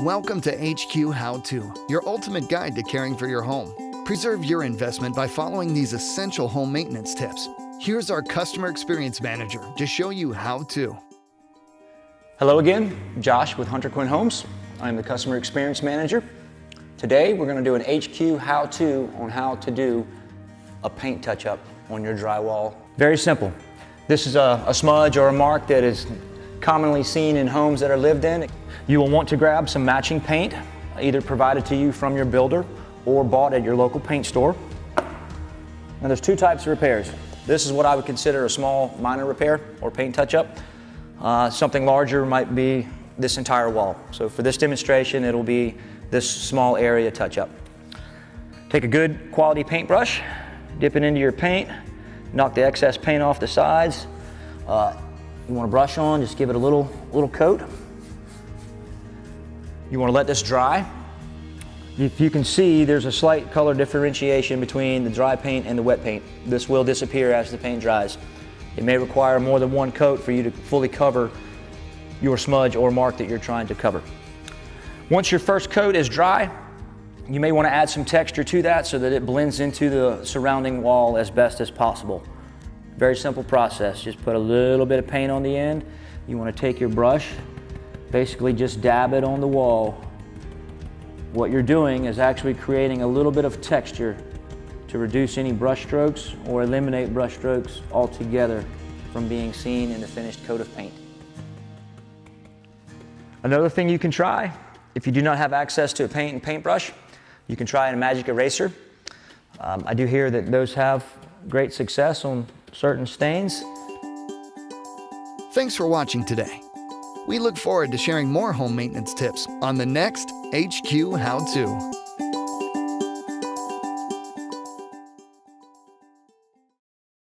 Welcome to HQ How To, your ultimate guide to caring for your home. Preserve your investment by following these essential home maintenance tips. Here's our customer experience manager to show you how to. Hello again, Josh with Hunter Quinn Homes. I'm the customer experience manager. Today we're going to do an HQ how to on how to do a paint touch up on your drywall. Very simple. This is a, a smudge or a mark that is commonly seen in homes that are lived in. You will want to grab some matching paint, either provided to you from your builder or bought at your local paint store. Now there's two types of repairs. This is what I would consider a small minor repair or paint touch-up. Uh, something larger might be this entire wall. So for this demonstration, it'll be this small area touch-up. Take a good quality paintbrush, dip it into your paint, knock the excess paint off the sides. Uh, you want to brush on, just give it a little, little coat. You want to let this dry. If you can see, there's a slight color differentiation between the dry paint and the wet paint. This will disappear as the paint dries. It may require more than one coat for you to fully cover your smudge or mark that you're trying to cover. Once your first coat is dry, you may want to add some texture to that so that it blends into the surrounding wall as best as possible. Very simple process. Just put a little bit of paint on the end. You want to take your brush, basically just dab it on the wall. What you're doing is actually creating a little bit of texture to reduce any brush strokes or eliminate brush strokes altogether from being seen in the finished coat of paint. Another thing you can try, if you do not have access to a paint and paintbrush, you can try a magic eraser. Um, I do hear that those have great success on certain stains. Thanks for watching today. We look forward to sharing more home maintenance tips on the next HQ How To.